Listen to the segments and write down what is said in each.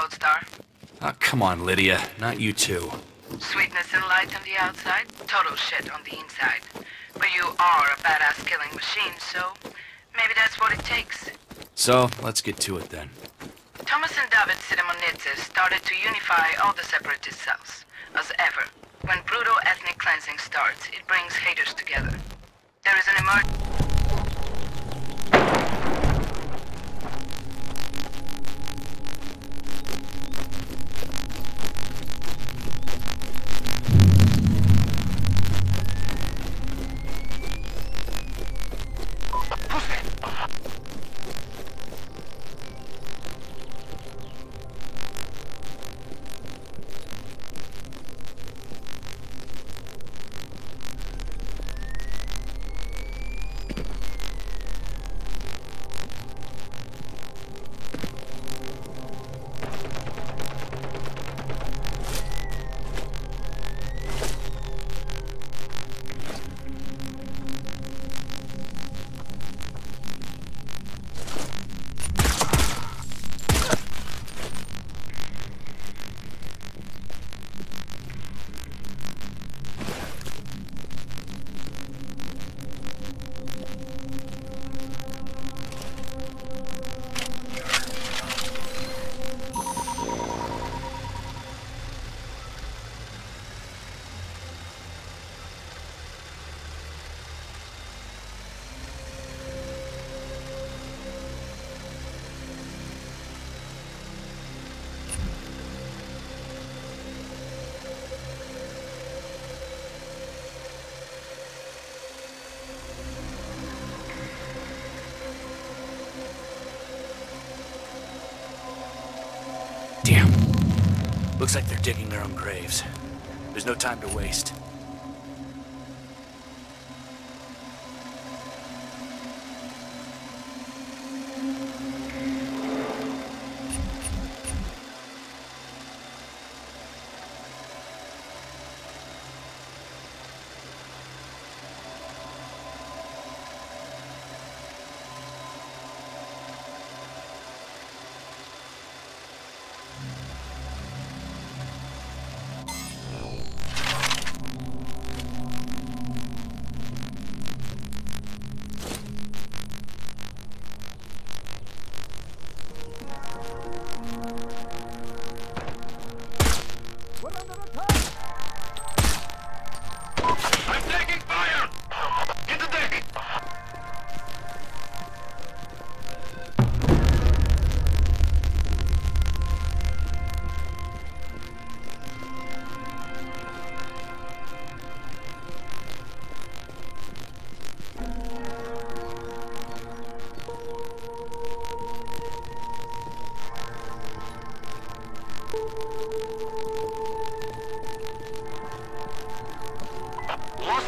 Lodestar. Oh, ah, come on, Lydia. Not you too. Sweetness and light on the outside, total shit on the inside. But you are a badass killing machine, so maybe that's what it takes. So, let's get to it then. Thomas and David Sidemonidze started to unify all the separatist cells. As ever, when brutal ethnic cleansing starts, it brings haters together. There is an emergency. Looks like they're digging their own graves. There's no time to waste.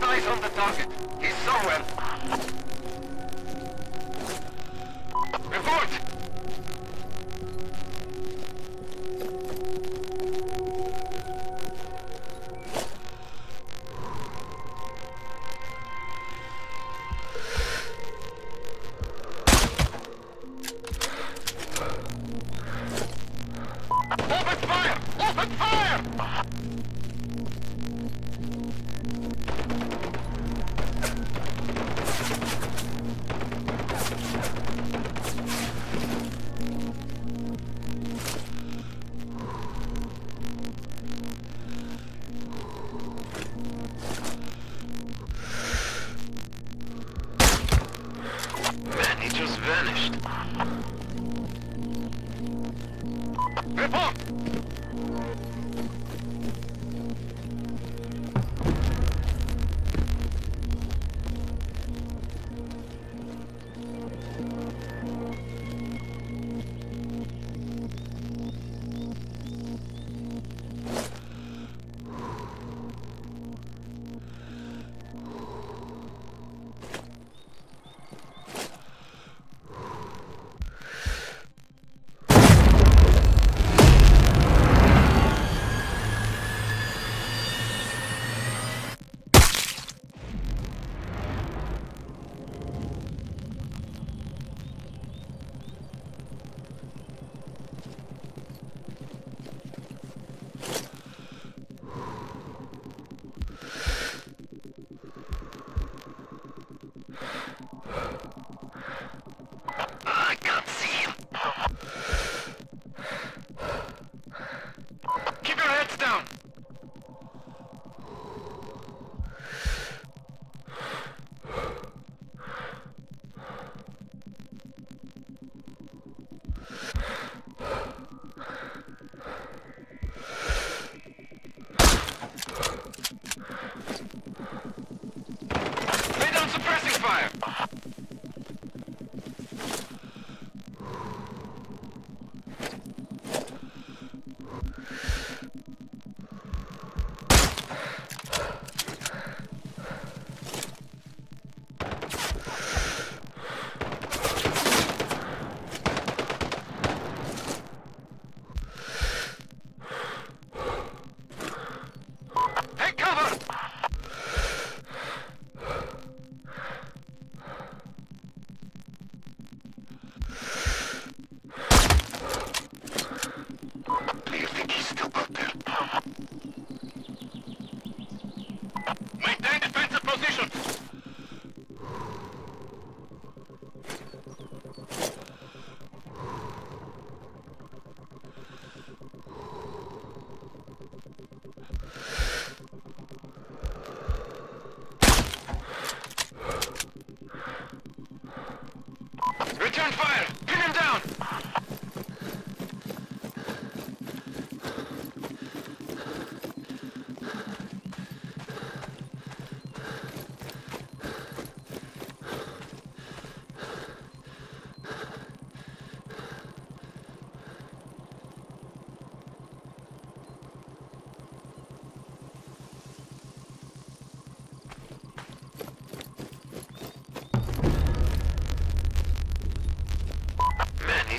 Lost eyes on the target. He's somewhere. Report! Open fire! Open fire!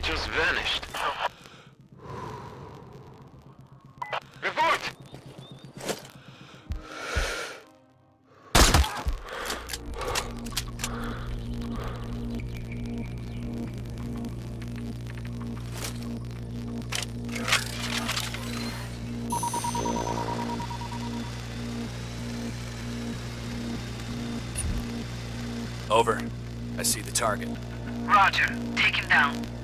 just vanished. Report! Over. I see the target. Roger. Take him down.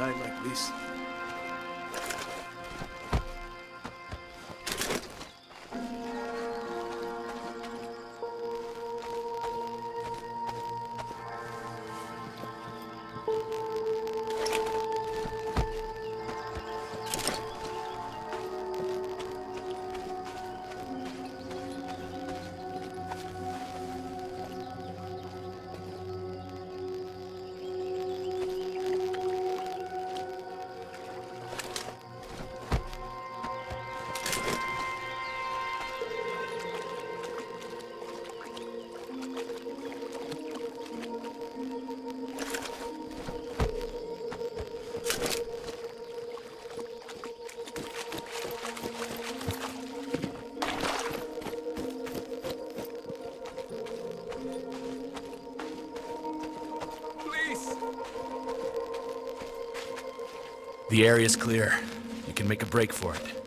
die like this. The area's clear. You can make a break for it.